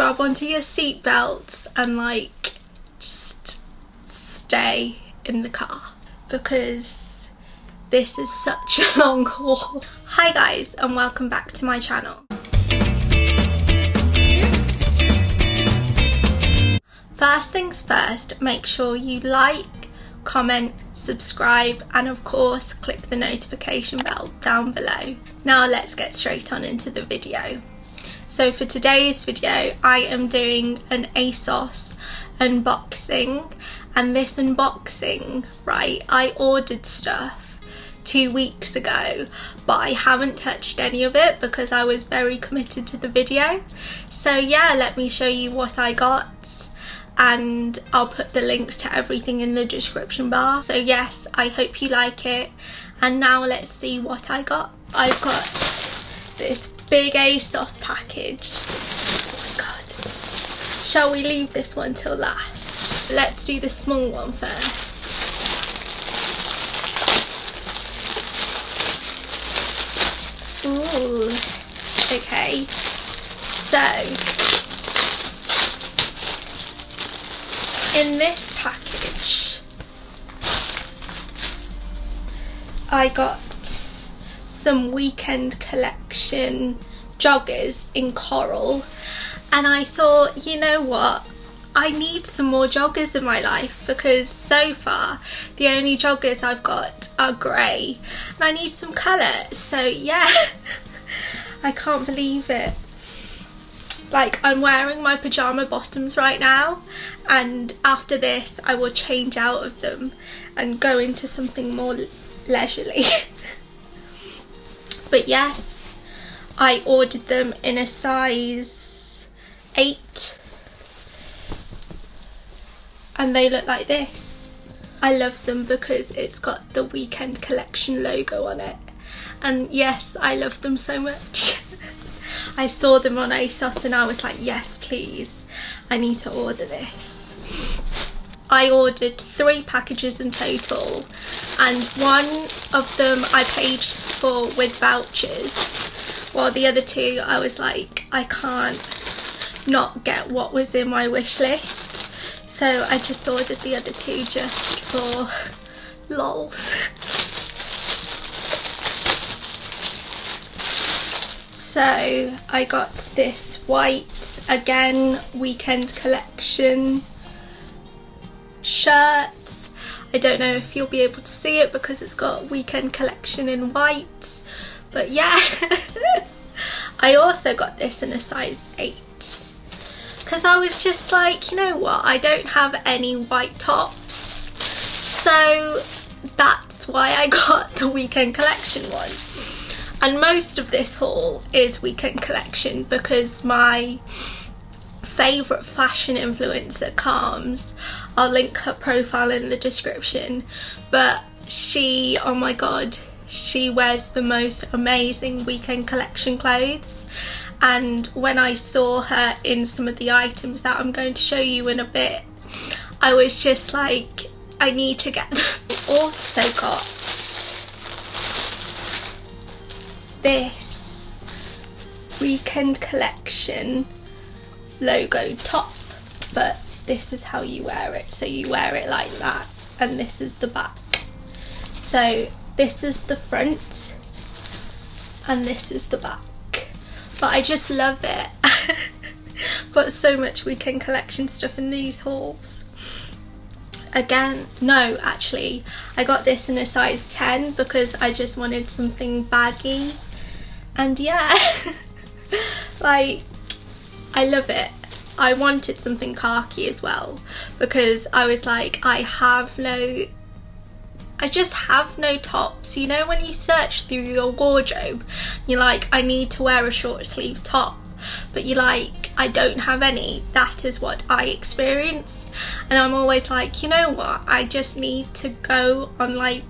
grab onto your seatbelts and like just stay in the car because this is such a long haul. Hi guys and welcome back to my channel. First things first, make sure you like, comment, subscribe and of course click the notification bell down below. Now let's get straight on into the video. So for today's video I am doing an ASOS unboxing and this unboxing, right, I ordered stuff two weeks ago but I haven't touched any of it because I was very committed to the video. So yeah, let me show you what I got and I'll put the links to everything in the description bar. So yes, I hope you like it. And now let's see what I got. I've got this big ASOS package. Oh my god. Shall we leave this one till last? Let's do the small one first. Ooh, okay. So, in this package I got some weekend collection joggers in coral. And I thought you know what? I need some more joggers in my life because so far the only joggers I've got are grey. And I need some colour. So yeah I can't believe it. Like I'm wearing my pyjama bottoms right now. And after this I will change out of them and go into something more leisurely. but yes, I ordered them in a size 8 and they look like this. I love them because it's got the weekend collection logo on it and yes I love them so much. I saw them on ASOS and I was like, yes, please, I need to order this. I ordered three packages in total and one of them I paid for with vouchers while the other two I was like, I can't not get what was in my wish list. So I just ordered the other two just for lols. So I got this white, again, weekend collection shirt. I don't know if you'll be able to see it because it's got weekend collection in white. But yeah, I also got this in a size 8 because I was just like, you know what, I don't have any white tops. So that's why I got the weekend collection one. And most of this haul is weekend collection because my favourite fashion influencer, Calms, I'll link her profile in the description, but she, oh my god, she wears the most amazing weekend collection clothes. And when I saw her in some of the items that I'm going to show you in a bit I was just like I need to get them. also got this weekend collection logo top but this is how you wear it. So you wear it like that and this is the back. So this is the front and this is the back. But I just love it. Got so much weekend collection stuff in these hauls. Again no actually I got this in a size 10 because I just wanted something baggy. And yeah like I love it. I wanted something khaki as well because I was like I have no I just have no tops. You know when you search through your wardrobe you're like I need to wear a short sleeve top. But you're like I don't have any. That is what I experienced. And I'm always like you know what? I just need to go on like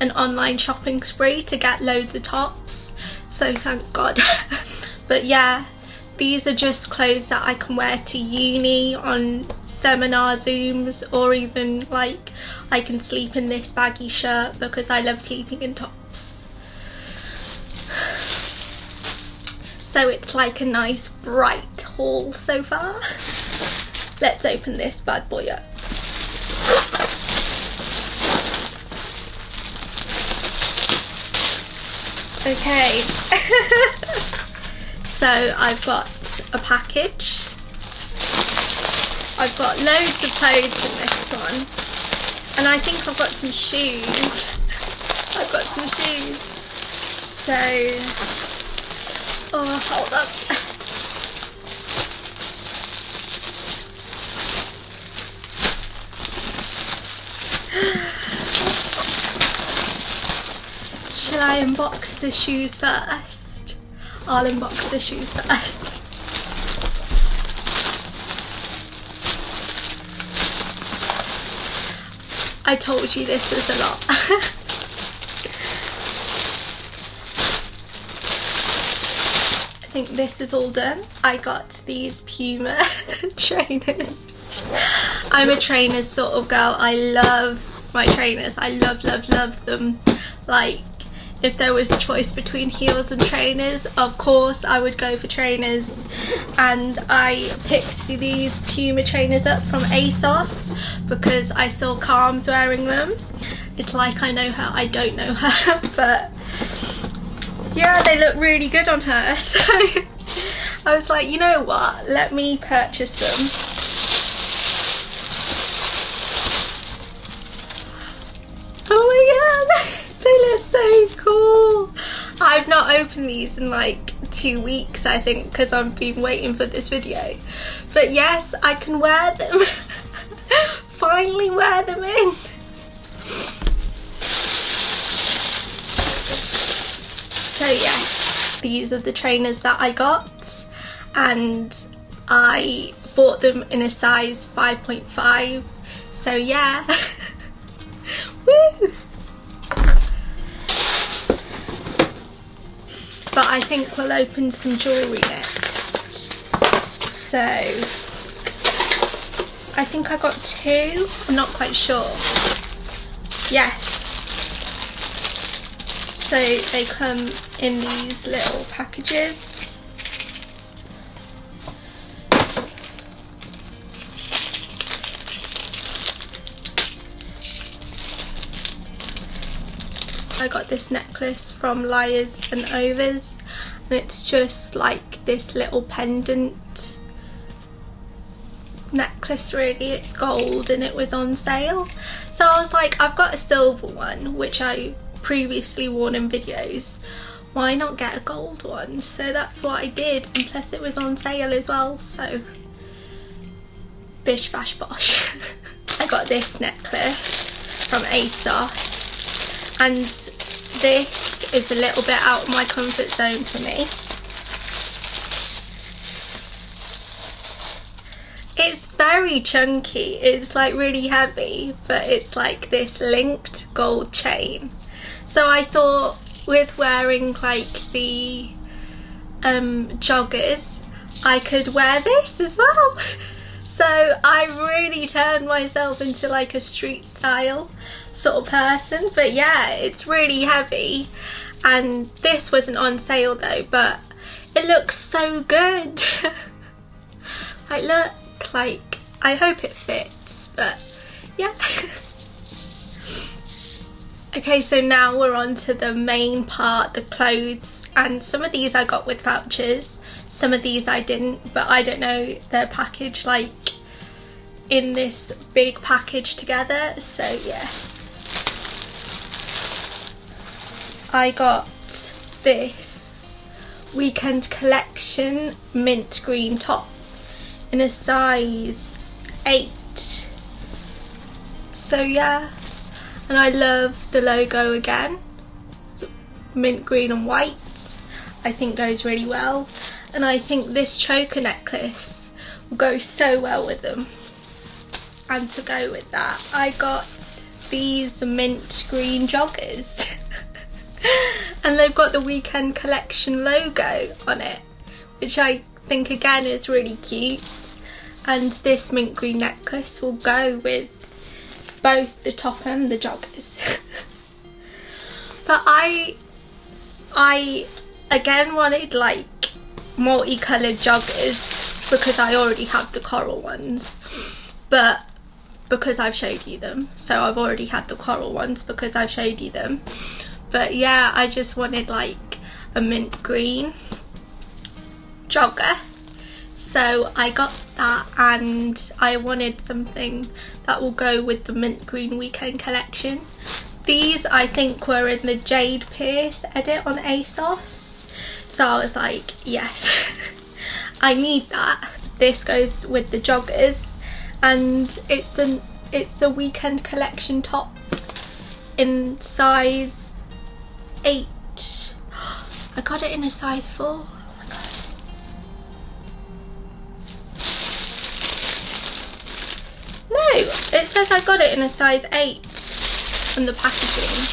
an online shopping spree to get loads of tops. So thank god. But yeah these are just clothes that I can wear to uni on seminar zooms or even like I can sleep in this baggy shirt because I love sleeping in tops so it's like a nice bright haul so far. Let's open this bad boy up. Okay, so I've got a package. I've got loads of clothes in this one. And I think I've got some shoes. I've got some shoes. So, oh, hold up. Shall I unbox the shoes first? I'll unbox the shoes first. I told you this was a lot. I think this is all done. I got these Puma trainers. I'm a trainers sort of girl. I love my trainers. I love, love, love them. Like if there was a choice between heels and trainers of course I would go for trainers. And I picked these Puma trainers up from ASOS because I saw Calms wearing them. It's like I know her I don't know her but yeah they look really good on her. So I was like you know what? Let me purchase them so cool. I've not opened these in like two weeks I think because I've been waiting for this video. But yes, I can wear them. Finally wear them in. So yes, these are the trainers that I got and I bought them in a size 5.5 so yeah think we'll open some jewellery next. So, I think I got two, I'm not quite sure. Yes. So they come in these little packages. I got this necklace from Liars and Lovers and it's just like this little pendant necklace really. It's gold and it was on sale. So I was like I've got a silver one which I previously worn in videos. Why not get a gold one? So that's what I did and plus it was on sale as well so. Bish bash bosh. I got this necklace from ASOS and this is a little bit out of my comfort zone for me. It's very chunky, it's like really heavy, but it's like this linked gold chain. So I thought with wearing like the um, joggers, I could wear this as well. So I really turned myself into like a street style sort of person. But yeah, it's really heavy. And this wasn't on sale though, but it looks so good. like look, like, I hope it fits, but yeah. okay, so now we're on to the main part, the clothes. And some of these I got with vouchers, some of these I didn't, but I don't know, their package like in this big package together, so yes. I got this weekend collection mint green top in a size 8 so yeah and I love the logo again. It's mint green and white. I think goes really well. And I think this choker necklace will go so well with them and to go with that I got these mint green joggers. And they've got the weekend collection logo on it which I think again is really cute. And this mint green necklace will go with both the top and the joggers. But I I again wanted like multi-coloured joggers because I already have the coral ones. But because I've showed you them. So I've already had the coral ones because I've showed you them. But yeah I just wanted like a mint green jogger. So I got that and I wanted something that will go with the mint green weekend collection. These I think were in the Jade Pierce edit on ASOS. So I was like yes I need that. This goes with the joggers and it's an it's a weekend collection top in size 8 I got it in a size 4 oh No, it says I got it in a size 8 from the packaging.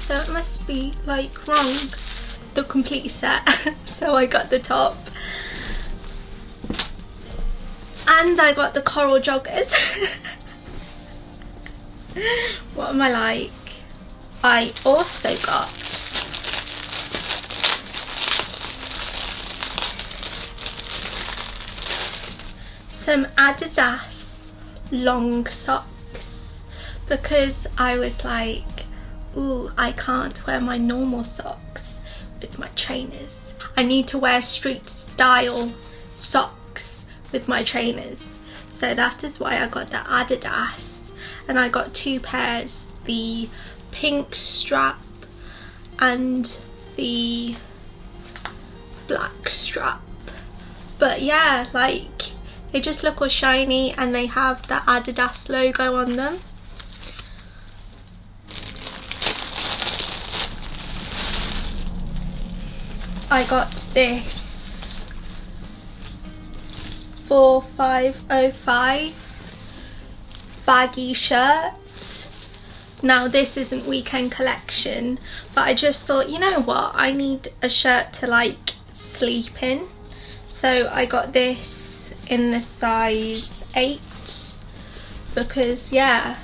So it must be like wrong, the complete set. so I got the top. And I got the coral joggers. what am I like? I also got some Adidas long socks because I was like, ooh, I can't wear my normal socks with my trainers. I need to wear street style socks with my trainers. So that is why I got the Adidas and I got two pairs, the pink strap and the black strap but yeah like they just look all shiny and they have the Adidas logo on them I got this 4505 baggy shirt now this isn't weekend collection, but I just thought, you know what, I need a shirt to like sleep in. So I got this in the size 8 because yeah,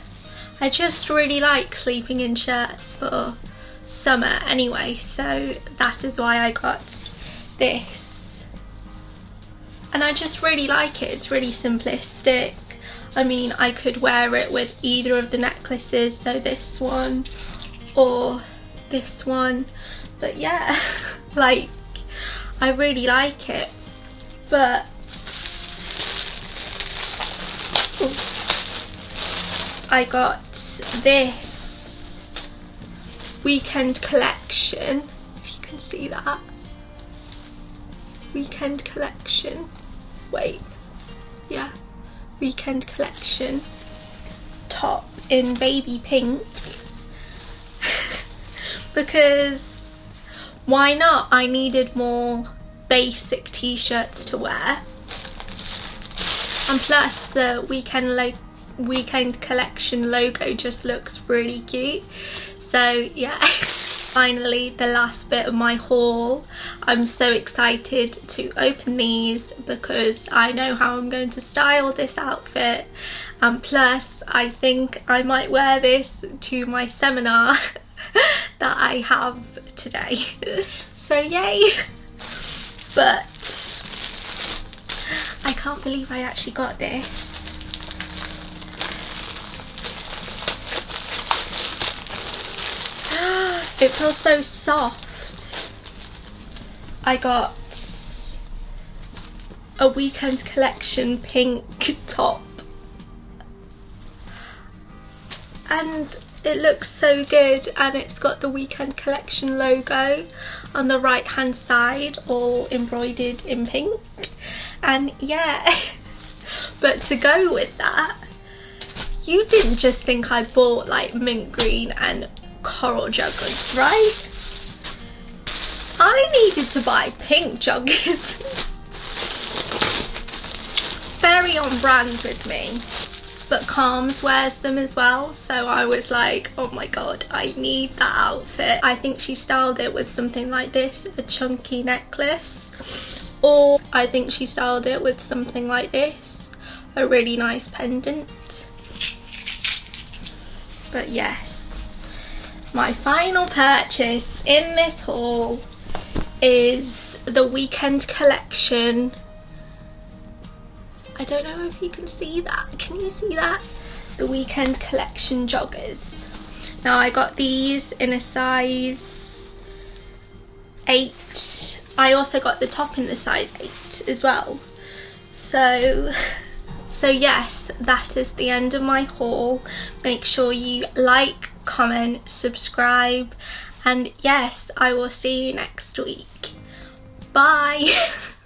I just really like sleeping in shirts for summer anyway, so that is why I got this. And I just really like it, it's really simplistic. I mean, I could wear it with either of the necklaces, so this one or this one. But yeah, like, I really like it. But, ooh, I got this weekend collection, if you can see that. Weekend collection. Wait, yeah. Weekend collection. Top in baby pink. Because why not? I needed more basic t-shirts to wear. And plus the weekend lo weekend collection logo just looks really cute. So yeah finally the last bit of my haul. I'm so excited to open these because I know how I'm going to style this outfit and plus I think I might wear this to my seminar that I have today. so yay! But I can't believe I actually got this. It feels so soft. I got a weekend collection pink top. And it looks so good and it's got the weekend collection logo on the right hand side all embroidered in pink and yeah but to go with that you didn't just think I bought like mint green and coral joggers, right? I needed to buy pink joggers. Very on brand with me. But Calms wears them as well, so I was like, oh my god, I need that outfit. I think she styled it with something like this, a chunky necklace. Or I think she styled it with something like this, a really nice pendant. But yes, my final purchase in this haul is the weekend collection I don't know if you can see that. Can you see that? The Weekend Collection joggers. Now I got these in a size 8. I also got the top in the size 8 as well. So so yes, that is the end of my haul. Make sure you like, comment, subscribe and yes, I will see you next week. Bye!